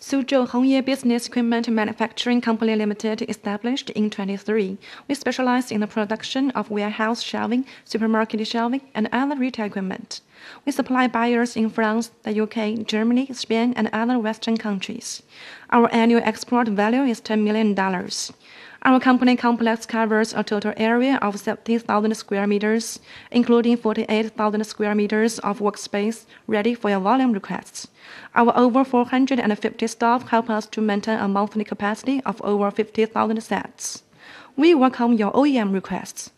Suzhou Hongye Business Equipment Manufacturing Company Limited established in 23. We specialize in the production of warehouse shelving, supermarket shelving, and other retail equipment. We supply buyers in France, the UK, Germany, Spain, and other Western countries. Our annual export value is $10 million. Our company complex covers a total area of 70,000 square meters, including 48,000 square meters of workspace ready for your volume requests. Our over 450 staff help us to maintain a monthly capacity of over 50,000 sets. We welcome your OEM requests.